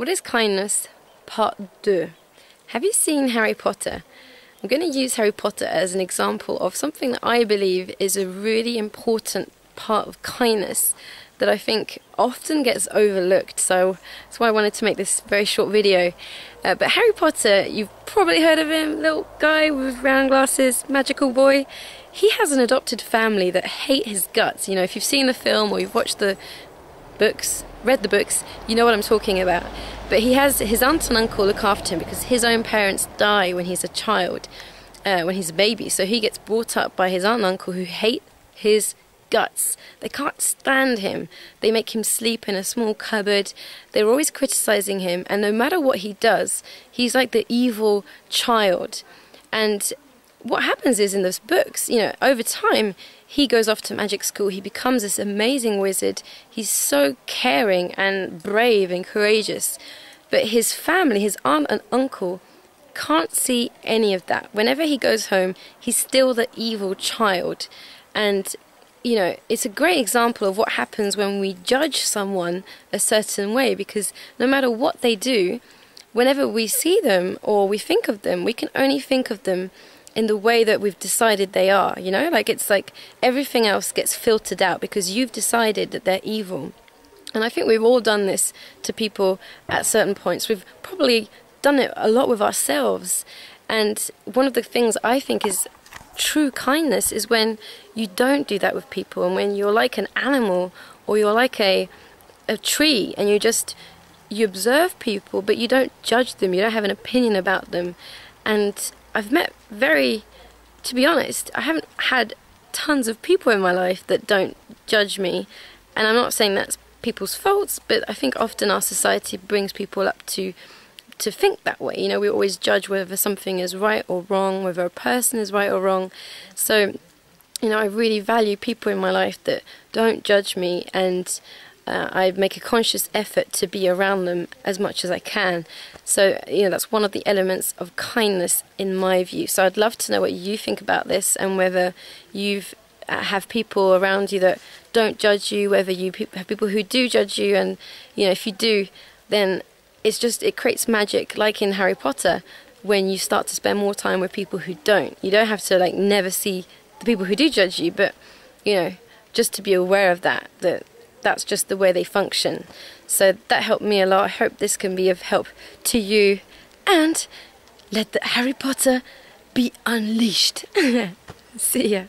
What is kindness? Part 2. Have you seen Harry Potter? I'm going to use Harry Potter as an example of something that I believe is a really important part of kindness that I think often gets overlooked. So that's why I wanted to make this very short video. Uh, but Harry Potter, you've probably heard of him, little guy with round glasses, magical boy. He has an adopted family that hate his guts. You know, if you've seen the film or you've watched the books, read the books, you know what I'm talking about. But he has his aunt and uncle look after him because his own parents die when he's a child, uh, when he's a baby. So he gets brought up by his aunt and uncle who hate his guts. They can't stand him. They make him sleep in a small cupboard. They're always criticizing him, and no matter what he does, he's like the evil child. And what happens is in those books, you know, over time, he goes off to magic school. He becomes this amazing wizard. He's so caring and brave and courageous. But his family, his aunt and uncle, can't see any of that. Whenever he goes home, he's still the evil child. And you know, it's a great example of what happens when we judge someone a certain way because no matter what they do, whenever we see them or we think of them, we can only think of them in the way that we've decided they are, you know? Like it's like everything else gets filtered out because you've decided that they're evil. And I think we've all done this to people at certain points. We've probably done it a lot with ourselves. And one of the things I think is true kindness is when you don't do that with people and when you're like an animal or you're like a a tree and you just you observe people but you don't judge them you don't have an opinion about them and I've met very to be honest I haven't had tons of people in my life that don't judge me and I'm not saying that's people's faults but I think often our society brings people up to to think that way. You know, we always judge whether something is right or wrong, whether a person is right or wrong. So, you know, I really value people in my life that don't judge me and uh, I make a conscious effort to be around them as much as I can. So, you know, that's one of the elements of kindness in my view. So, I'd love to know what you think about this and whether you've uh, have people around you that don't judge you, whether you have people who do judge you, and you know, if you do, then it's just it creates magic like in Harry Potter when you start to spend more time with people who don't. You don't have to like never see the people who do judge you, but you know, just to be aware of that that that's just the way they function. So that helped me a lot. I hope this can be of help to you and let the Harry Potter be unleashed. See ya.